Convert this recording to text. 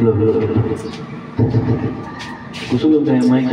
Lang tayo mic